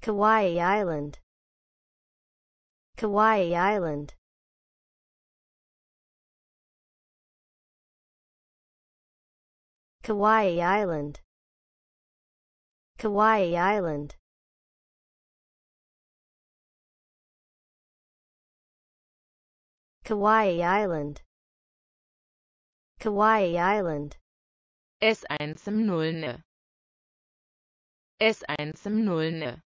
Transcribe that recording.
Kauai Island. Kauai Island. Kauai Island. Kauai Island. Kauai Island. Kauai Island. S1 zum Nullne S1 zum Nullne